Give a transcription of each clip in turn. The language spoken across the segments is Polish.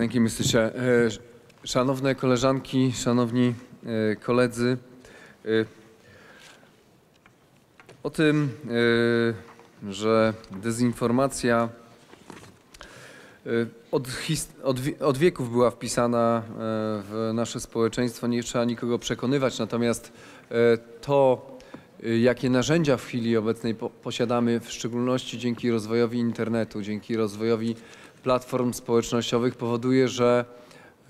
Thank you, Mr. Chair. E, Szanowne koleżanki, szanowni e, koledzy, e, o tym, że dezinformacja od, od, od wieków była wpisana w nasze społeczeństwo, nie trzeba nikogo przekonywać, natomiast to, jakie narzędzia w chwili obecnej po, posiadamy, w szczególności dzięki rozwojowi internetu, dzięki rozwojowi platform społecznościowych, powoduje, że,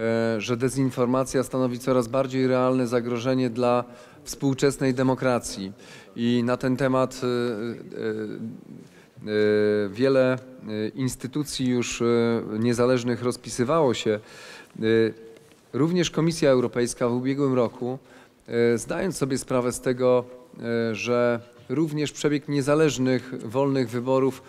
e, że dezinformacja stanowi coraz bardziej realne zagrożenie dla współczesnej demokracji. I na ten temat e, e, wiele instytucji już niezależnych rozpisywało się. Również Komisja Europejska w ubiegłym roku, zdając sobie sprawę z tego, że również przebieg niezależnych, wolnych wyborów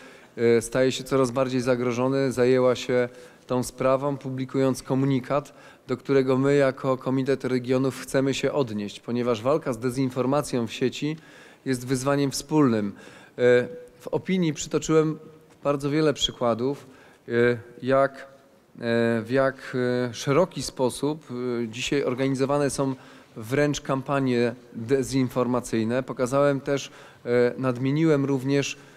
staje się coraz bardziej zagrożony, zajęła się tą sprawą, publikując komunikat, do którego my jako Komitet Regionów chcemy się odnieść, ponieważ walka z dezinformacją w sieci jest wyzwaniem wspólnym. E, W opinii przytoczyłem bardzo wiele przykładów, e, jak e, w jak e, szeroki sposób e, dzisiaj organizowane są wręcz kampanie dezinformacyjne. Pokazałem też, e, nadmieniłem również, e,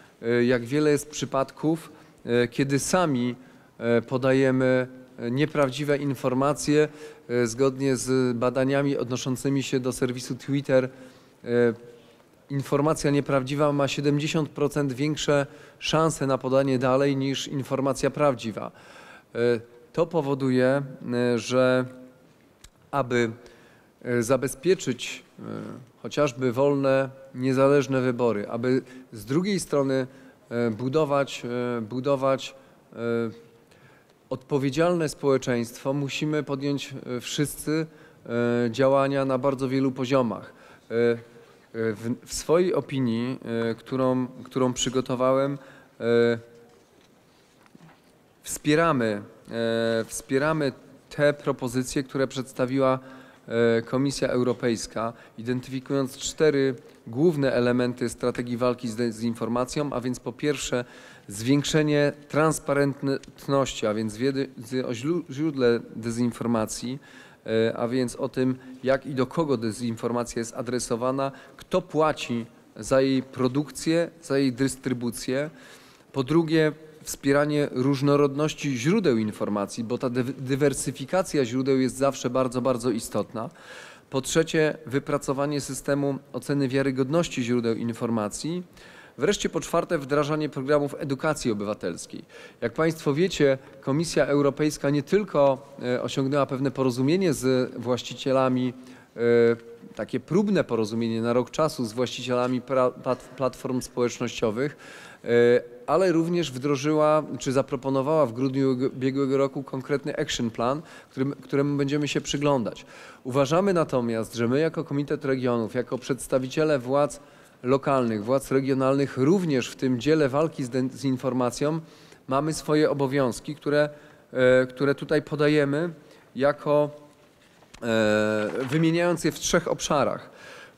jak wiele jest przypadków, e, kiedy sami e, podajemy e, nieprawdziwe informacje e, zgodnie z badaniami odnoszącymi się do serwisu Twitter. e, Informacja nieprawdziwa ma 70% większe szanse na podanie dalej niż informacja prawdziwa. E, To powoduje, e, że aby e, zabezpieczyć e, chociażby wolne, niezależne wybory, aby z drugiej strony e, budować, e, budować e, odpowiedzialne społeczeństwo, musimy podjąć e, wszyscy e, działania na bardzo wielu poziomach. E, e, W, w swojej opinii, e, którą, którą przygotowałem, e, wspieramy, e, wspieramy te propozycje, które przedstawiła e, Komisja Europejska, identyfikując cztery główne elementy strategii walki z dezinformacją, a więc po pierwsze zwiększenie transparentności, a więc wiedzy o źródle dezinformacji, e, a więc o tym, jak i do kogo dezinformacja jest adresowana, kto płaci za jej produkcję, za jej dystrybucję. Po drugie, wspieranie różnorodności źródeł informacji, bo ta dy- dywersyfikacja źródeł jest zawsze bardzo, bardzo istotna. Po trzecie, wypracowanie systemu oceny wiarygodności źródeł informacji. Wreszcie po czwarte, wdrażanie programów edukacji obywatelskiej. Jak Państwo wiecie, Komisja Europejska nie tylko e, osiągnęła pewne porozumienie z właścicielami e, takie próbne porozumienie na rok czasu z właścicielami platform społecznościowych, e, ale również wdrożyła czy zaproponowała w grudniu ubiegłego roku konkretny action plan, którym, któremu będziemy się przyglądać. Uważamy natomiast, że my jako Komitet Regionów, jako przedstawiciele władz lokalnych, władz regionalnych, również w tym dziele walki z dezinformacją mamy swoje obowiązki, które, e, które tutaj podajemy jako e, wymieniając je w trzech obszarach.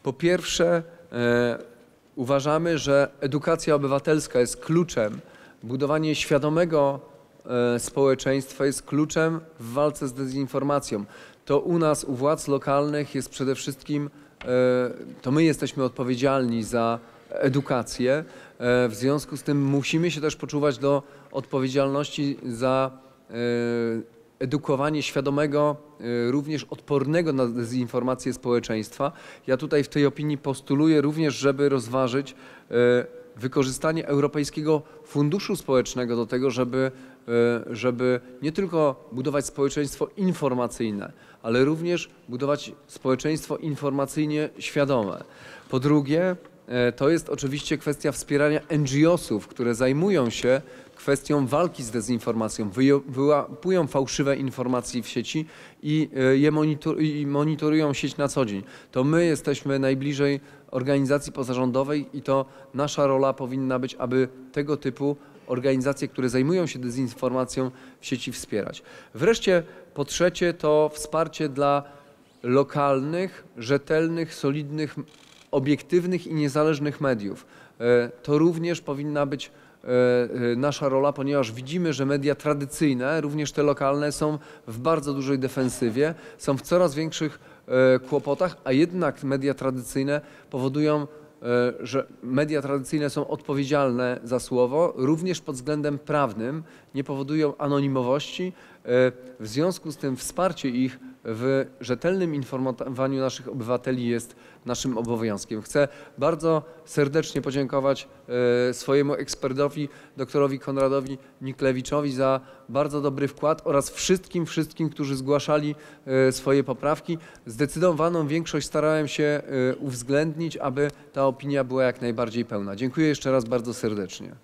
Po pierwsze, e, uważamy, że edukacja obywatelska jest kluczem, budowanie świadomego e, społeczeństwa jest kluczem w walce z dezinformacją. To u nas, u władz lokalnych jest przede wszystkim, e, to my jesteśmy odpowiedzialni za edukację. E, W związku z tym musimy się też poczuwać do odpowiedzialności za edukowanie świadomego, y, również odpornego na dezinformację społeczeństwa. Ja tutaj w tej opinii postuluję również, żeby rozważyć y, wykorzystanie Europejskiego Funduszu Społecznego do tego, żeby, y, żeby nie tylko budować społeczeństwo informacyjne, ale również budować społeczeństwo informacyjnie świadome. Po drugie, to jest oczywiście kwestia wspierania NGO-sów, które zajmują się kwestią walki z dezinformacją, wyłapują fałszywe informacje w sieci i e, je monitor- i monitorują sieć na co dzień. To my jesteśmy najbliżej organizacji pozarządowej i to nasza rola powinna być, aby tego typu organizacje, które zajmują się dezinformacją w sieci wspierać. Wreszcie po trzecie to wsparcie dla lokalnych, rzetelnych, solidnych, obiektywnych i niezależnych mediów. E, To również powinna być nasza rola, ponieważ widzimy, że media tradycyjne, również te lokalne, są w bardzo dużej defensywie, są w coraz większych e, kłopotach, a jednak media tradycyjne powodują, e, że media tradycyjne są odpowiedzialne za słowo, również pod względem prawnym, nie powodują anonimowości. E, W związku z tym wsparcie ich w rzetelnym informowaniu naszych obywateli jest naszym obowiązkiem. Chcę bardzo serdecznie podziękować e, swojemu ekspertowi, doktorowi Konradowi Niklewiczowi za bardzo dobry wkład oraz wszystkim, wszystkim, którzy zgłaszali e, swoje poprawki. Zdecydowaną większość starałem się e, uwzględnić, aby ta opinia była jak najbardziej pełna. Dziękuję jeszcze raz bardzo serdecznie.